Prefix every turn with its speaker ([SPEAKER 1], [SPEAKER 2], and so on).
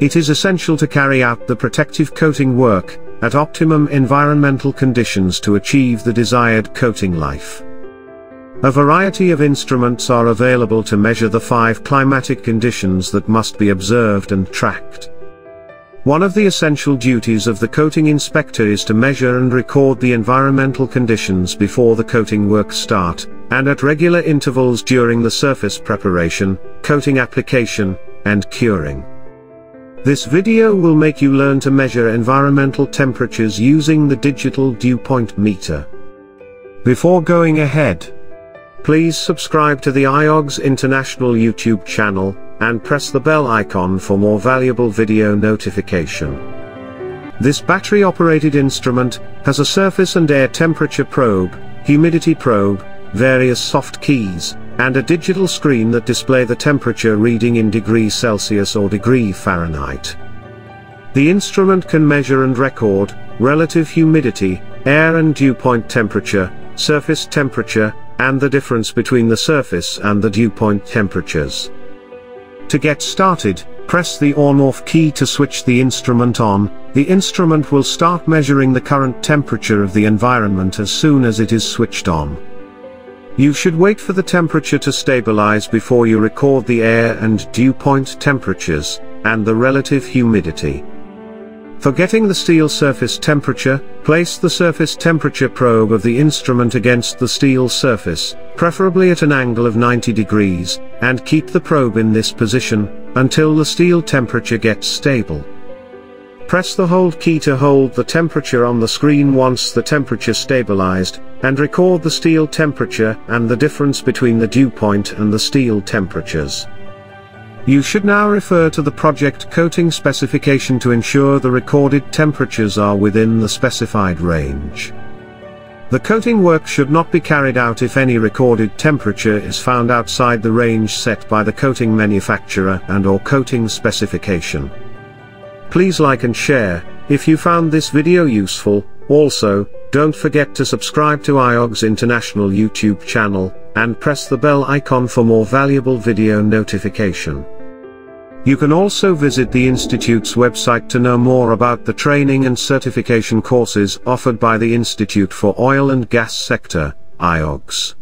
[SPEAKER 1] It is essential to carry out the protective coating work, at optimum environmental conditions to achieve the desired coating life. A variety of instruments are available to measure the five climatic conditions that must be observed and tracked. One of the essential duties of the coating inspector is to measure and record the environmental conditions before the coating work start, and at regular intervals during the surface preparation, coating application, and curing. This video will make you learn to measure environmental temperatures using the digital dew point meter. Before going ahead, Please subscribe to the IOGS International YouTube channel, and press the bell icon for more valuable video notification. This battery-operated instrument, has a surface and air temperature probe, humidity probe, various soft keys, and a digital screen that display the temperature reading in degrees Celsius or degree Fahrenheit. The instrument can measure and record, relative humidity, air and dew point temperature, surface temperature, and the difference between the surface and the dew point temperatures. To get started, press the on-off key to switch the instrument on, the instrument will start measuring the current temperature of the environment as soon as it is switched on. You should wait for the temperature to stabilize before you record the air and dew point temperatures, and the relative humidity. For getting the steel surface temperature, place the surface temperature probe of the instrument against the steel surface, preferably at an angle of 90 degrees, and keep the probe in this position, until the steel temperature gets stable. Press the hold key to hold the temperature on the screen once the temperature stabilized, and record the steel temperature and the difference between the dew point and the steel temperatures. You should now refer to the project coating specification to ensure the recorded temperatures are within the specified range. The coating work should not be carried out if any recorded temperature is found outside the range set by the coating manufacturer and or coating specification. Please like and share, if you found this video useful, also, don't forget to subscribe to IOGS International YouTube channel, and press the bell icon for more valuable video notification. You can also visit the Institute's website to know more about the training and certification courses offered by the Institute for Oil and Gas Sector, IOGS.